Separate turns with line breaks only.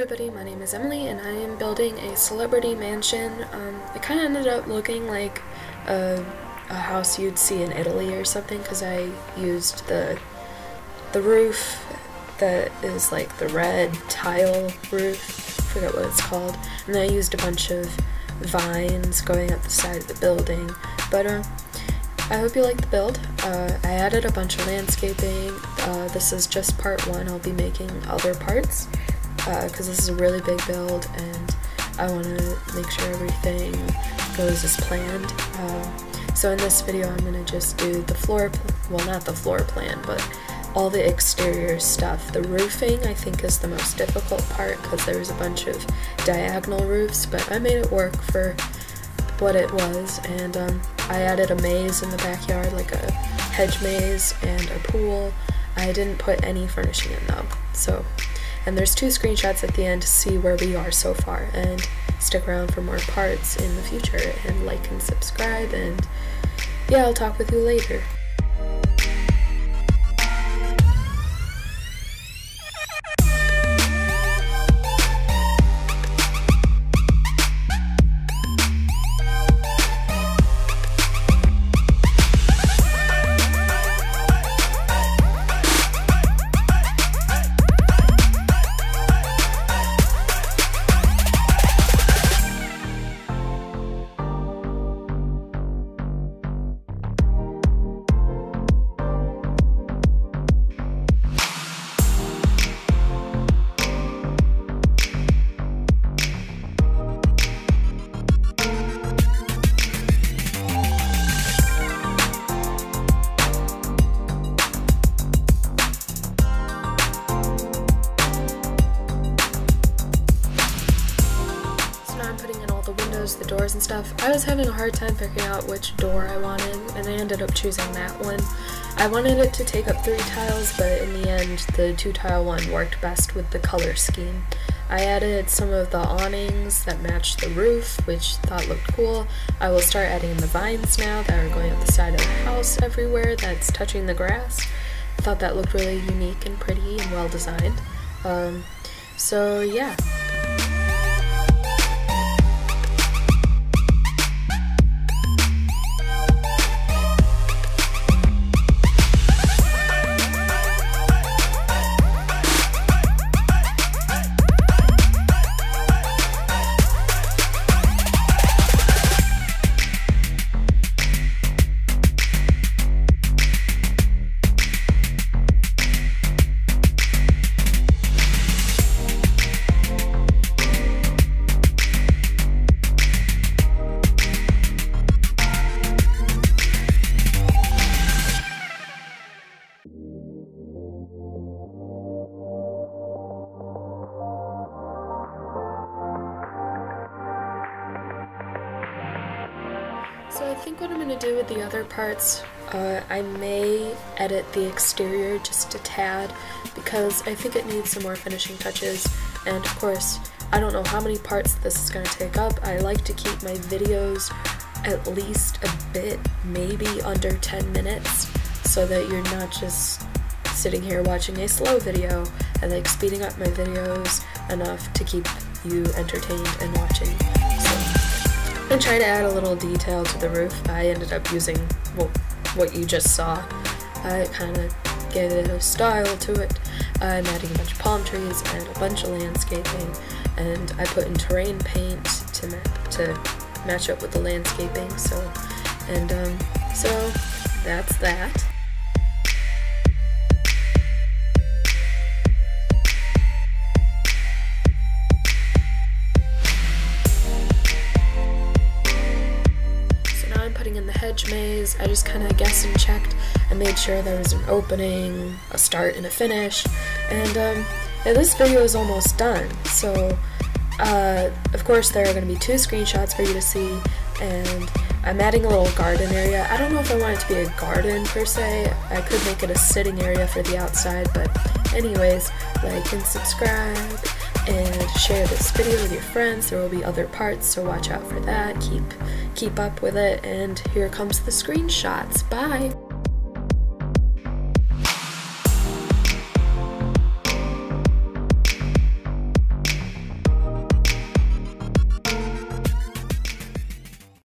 everybody, my name is Emily and I am building a celebrity mansion. Um, it kind of ended up looking like a, a, house you'd see in Italy or something because I used the, the roof that is like the red tile roof, I forget what it's called, and then I used a bunch of vines going up the side of the building. But uh, I hope you like the build. Uh, I added a bunch of landscaping. Uh, this is just part one. I'll be making other parts because uh, this is a really big build and I want to make sure everything goes as planned. Uh, so in this video I'm going to just do the floor, well not the floor plan, but all the exterior stuff. The roofing I think is the most difficult part because there was a bunch of diagonal roofs, but I made it work for what it was and um, I added a maze in the backyard, like a hedge maze and a pool. I didn't put any furnishing in though, so and there's two screenshots at the end to see where we are so far. And stick around for more parts in the future and like and subscribe. And yeah, I'll talk with you later. The doors and stuff, I was having a hard time figuring out which door I wanted, and I ended up choosing that one. I wanted it to take up three tiles, but in the end, the two tile one worked best with the color scheme. I added some of the awnings that matched the roof, which thought looked cool. I will start adding the vines now that are going up the side of the house everywhere that's touching the grass. I thought that looked really unique and pretty and well designed. Um, so yeah, So I think what I'm going to do with the other parts, uh, I may edit the exterior just a tad because I think it needs some more finishing touches and of course I don't know how many parts this is going to take up. I like to keep my videos at least a bit, maybe under 10 minutes so that you're not just sitting here watching a slow video. I like speeding up my videos enough to keep you entertained and watching. I tried to add a little detail to the roof. I ended up using well, what you just saw. I kind of gave it a style to it. I'm adding a bunch of palm trees and a bunch of landscaping, and I put in terrain paint to map to match up with the landscaping. So, and um, so that's that. Maze. I just kind of guessed and checked and made sure there was an opening, a start, and a finish. And um, this video is almost done. So, uh, of course, there are going to be two screenshots for you to see, and I'm adding a little garden area. I don't know if I want it to be a garden per se. I could make it a sitting area for the outside, but anyways, like and subscribe and share this video with your friends. There will be other parts, so watch out for that. Keep keep up with it and here comes the screenshots. Bye.